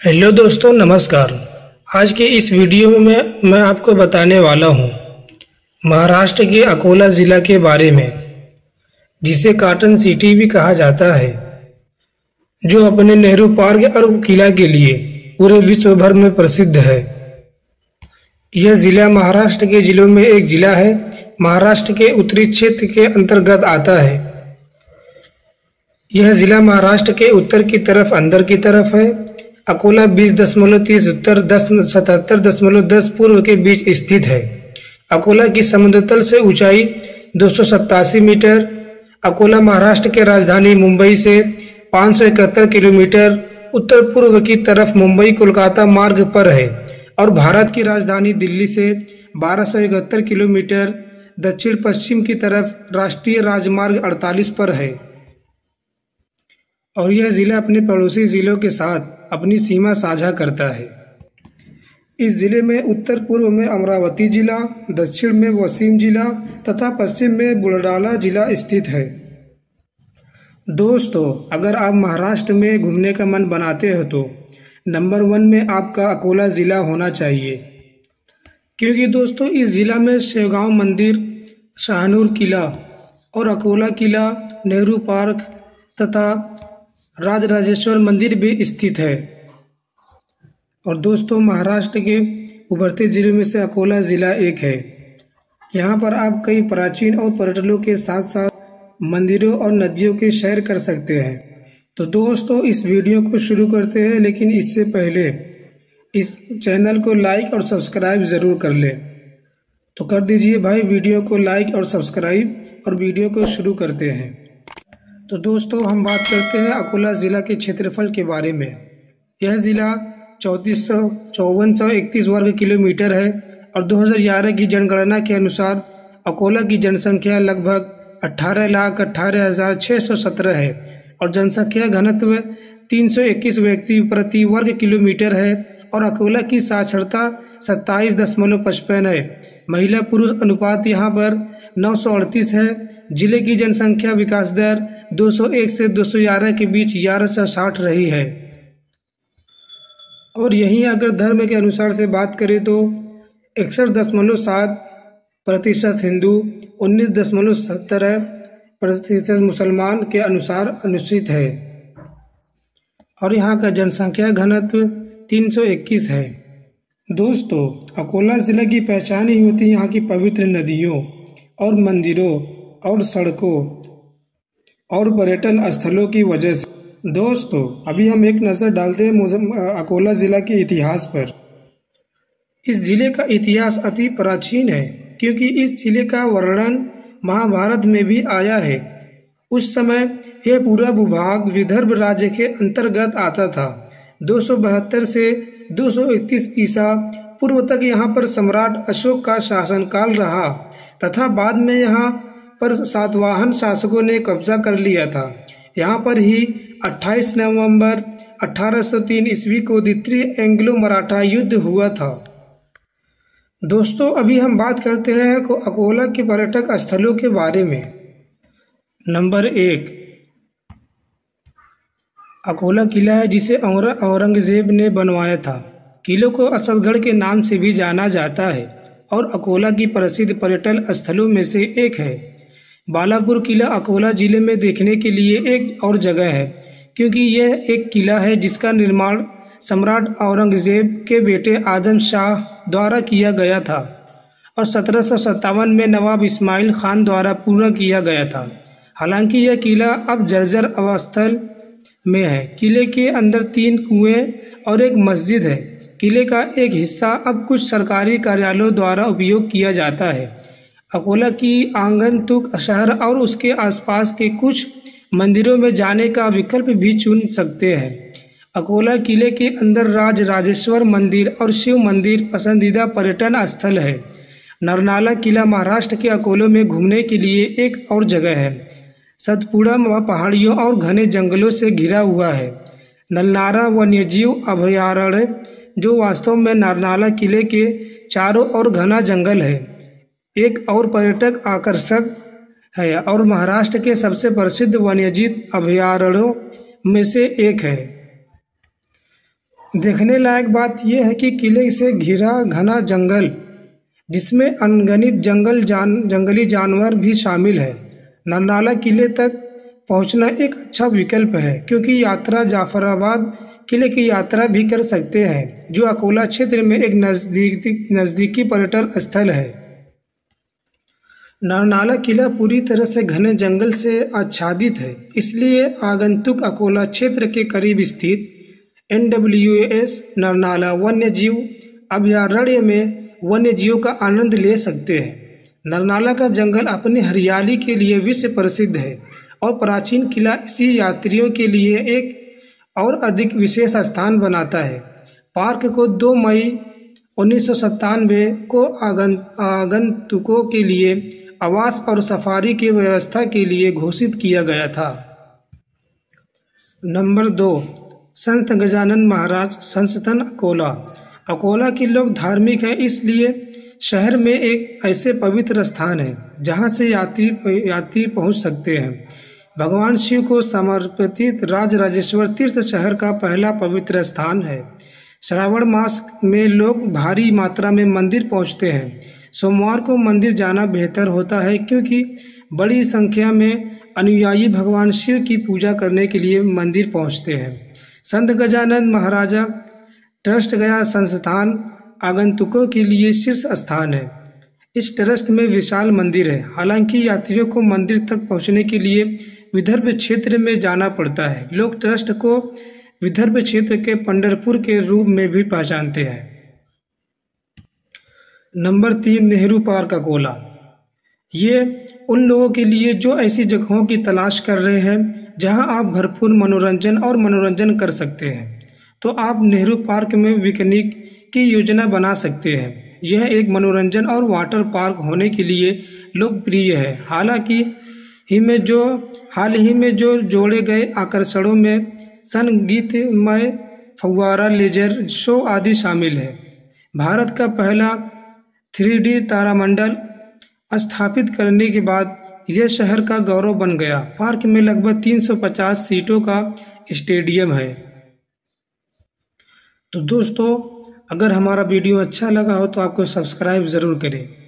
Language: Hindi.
हेलो दोस्तों नमस्कार। आज के इस वीडियो में मैं, मैं आपको बताने वाला हूँ महाराष्ट्र के अकोला ज़िला के बारे में जिसे काटन सिटी भी कहा जाता है जो अपने नेहरू पार्क और किला के लिए पूरे विश्व भर में प्रसिद्ध है। यह ज़िला महाराष्ट्र के जिलों में एक ज़िला है महाराष्ट्र के उत्तरी क्षेत्र के अंतर्गत आता है। यह ज़िला महाराष्ट्र के उत्तर की तरफ़ अंदर की तरफ़ है अकोला बीस दशमलव तीस, उत्तर दस सतहत्तर दशमलव दस, पूर्व के बीच स्थित है। अकोला की समुद्र तल से ऊंचाई दो सौ सत्तासी मीटर, अकोला महाराष्ट्र के राजधानी मुंबई से पाँच सौ इकहत्तर किलोमीटर, उत्तर पूर्व की तरफ़ मुंबई कोलकाता मार्ग पर है और भारत की राजधानी दिल्ली से बारह किलोमीटर दक्षिण पश्चिम की तरफ़ राष्ट्रीय राजमार्ग 48 पर है। और यह ज़िला अपने पड़ोसी ज़िलों के साथ अपनी सीमा साझा करता है। इस ज़िले में उत्तर पूर्व में अमरावती जिला, दक्षिण में वसीम जिला तथा पश्चिम में बुलडाला जिला स्थित है। दोस्तों, अगर आप महाराष्ट्र में घूमने का मन बनाते हो तो नंबर वन में आपका अकोला ज़िला होना चाहिए। क्योंकि दोस्तों, इस ज़िला में शेवगांव मंदिर, शाहनूर किला और अकोला किला, नेहरू पार्क तथा राजराजेश्वर मंदिर भी स्थित है। और दोस्तों, महाराष्ट्र के उभरते जिलों में से अकोला ज़िला एक है। यहाँ पर आप कई प्राचीन और पर्यटनों के साथ साथ मंदिरों और नदियों के सैर कर सकते हैं। तो दोस्तों, इस वीडियो को शुरू करते हैं, लेकिन इससे पहले इस चैनल को लाइक और सब्सक्राइब ज़रूर कर लें। तो कर दीजिए भाई, वीडियो को लाइक और सब्सक्राइब, और वीडियो को शुरू करते हैं। तो दोस्तों, हम बात करते हैं अकोला ज़िला के क्षेत्रफल के बारे में। यह ज़िला चौंतीस सौ चौवन सौ इकतीस वर्ग किलोमीटर है और 2011 की जनगणना के अनुसार अकोला की जनसंख्या लगभग अठारह लाख अट्ठारह हज़ार छः सौ सत्रह है और जनसंख्या घनत्व 321 व्यक्ति प्रति वर्ग किलोमीटर है और अकोला की साक्षरता सत्ताईस दशमलव पचपन है। महिला पुरुष अनुपात यहाँ पर नौ सौ अड़तीस है। ज़िले की जनसंख्या विकास दर 201 से 211 के बीच ग्यारह सौ साठ रही है। और यहीं अगर धर्म के अनुसार से बात करें तो इकसठ दशमलव सात प्रतिशत हिंदू, उन्नीस दशमलव सत्तर प्रतिशत मुसलमान के अनुसार अनुसूचित है। और यहाँ का जनसंख्या घनत्व 321 है। दोस्तों, अकोला ज़िले की पहचान ही होती है यहाँ की पवित्र नदियों और मंदिरों और सड़कों और पर्यटन स्थलों की वजह से। दोस्तों, अभी हम एक नज़र डालते हैं अकोला ज़िला के इतिहास पर। इस ज़िले का इतिहास अति प्राचीन है, क्योंकि इस ज़िले का वर्णन महाभारत में भी आया है। उस समय यह पूरा भूभाग विदर्भ राज्य के अंतर्गत आता था। दो सौ बहत्तर से 231 ईसा पूर्व तक यहाँ पर सम्राट अशोक का शासनकाल रहा, तथा बाद में यहाँ पर सातवाहन शासकों ने कब्जा कर लिया था। यहाँ पर ही 28 नवंबर 1803 ईस्वी को द्वितीय एंग्लो मराठा युद्ध हुआ था। दोस्तों, अभी हम बात करते हैं अकोला के पर्यटक स्थलों के बारे में। नंबर एक, अकोला किला है जिसे औरंगज़ेब ने बनवाया था। किले को असदगढ़ के नाम से भी जाना जाता है और अकोला की प्रसिद्ध पर्यटन स्थलों में से एक है। बालापुर किला अकोला ज़िले में देखने के लिए एक और जगह है, क्योंकि यह एक किला है जिसका निर्माण सम्राट औरंगज़ेब के बेटे आदम शाह द्वारा किया गया था और सत्रह सौ सतावन में नवाब इस्माइल खान द्वारा पूरा किया गया था। हालाँकि यह किला अब जर्जर अवस्थल में है। किले के अंदर तीन कुएँ और एक मस्जिद है। किले का एक हिस्सा अब कुछ सरकारी कार्यालयों द्वारा उपयोग किया जाता है। अकोला की आंगनतुक शहर और उसके आसपास के कुछ मंदिरों में जाने का विकल्प भी चुन सकते हैं। अकोला किले के अंदर राज राजेश्वर मंदिर और शिव मंदिर पसंदीदा पर्यटन स्थल है। नरनाला किला महाराष्ट्र के अकोले में घूमने के लिए एक और जगह है। सतपुड़ा व पहाड़ियों और घने जंगलों से घिरा हुआ है। नलनारा वन्यजीव अभयारण्य, जो वास्तव में नरनाला किले के चारों ओर घना जंगल है। एक और पर्यटक आकर्षक है और महाराष्ट्र के सबसे प्रसिद्ध वन्यजीव अभयारण्यों में से एक है। देखने लायक बात यह है कि किले से घिरा घना जंगल, जिसमें अनगणित जंगल जान, जंगली जानवर भी शामिल है। नरनाला किले तक पहुँचना एक अच्छा विकल्प है, क्योंकि यात्रा जाफराबाद किले की यात्रा भी कर सकते हैं, जो अकोला क्षेत्र में एक नज़दीकी नज़दीकी पर्यटन स्थल है। नरनाला किला पूरी तरह से घने जंगल से आच्छादित है। इसलिए आगंतुक अकोला क्षेत्र के करीब स्थित एन डब्ल्यू एस नरनाला वन्य जीव अभयारण्य में वन्य जीवों का आनंद ले सकते हैं। नरनाला का जंगल अपनी हरियाली के लिए विश्व प्रसिद्ध है और प्राचीन किला इसी यात्रियों के लिए एक और अधिक विशेष स्थान बनाता है। पार्क को 2 मई उन्नीस सौ सतानवे को आगंतुकों के लिए आवास और सफारी की व्यवस्था के लिए घोषित किया गया था। नंबर दो, संत गजानन महाराज संस्थान अकोला। अकोला के लोग धार्मिक हैं, इसलिए शहर में एक ऐसे पवित्र स्थान है, जहाँ से यात्री यात्री पहुँच सकते हैं। भगवान शिव को समर्पित राज राजेश्वर तीर्थ शहर का पहला पवित्र स्थान है। श्रावण मास में लोग भारी मात्रा में मंदिर पहुँचते हैं। सोमवार को मंदिर जाना बेहतर होता है क्योंकि बड़ी संख्या में अनुयायी भगवान शिव की पूजा करने के लिए मंदिर पहुँचते हैं। संत गजानंद महाराजा ट्रस्ट गया संस्थान आगंतुकों के लिए शीर्ष स्थान है। इस ट्रस्ट में विशाल मंदिर है। हालाँकि यात्रियों को मंदिर तक पहुँचने के लिए विदर्भ क्षेत्र में जाना पड़ता है। लोग ट्रस्ट को विदर्भ क्षेत्र के पंडरपुर के रूप में भी पहचानते हैं। नंबर तीन, नेहरू पार्क अकोला ये उन लोगों के लिए जो ऐसी जगहों की तलाश कर रहे हैं, जहाँ आप भरपूर मनोरंजन और मनोरंजन कर सकते हैं। तो आप नेहरू पार्क में विकनिक की योजना बना सकते हैं। यह एक मनोरंजन और वाटर पार्क होने के लिए लोकप्रिय है। हालाँकि ही में जो, हाल ही में जो जोड़े गए आकर्षणों में संगीतमय फव्वारा, लेजर शो आदि शामिल है। भारत का पहला थ्री डी तारामंडल स्थापित करने के बाद यह शहर का गौरव बन गया। पार्क में लगभग 350 सीटों का स्टेडियम है। तो दोस्तों, अगर हमारा वीडियो अच्छा लगा हो तो आपको सब्सक्राइब ज़रूर करें।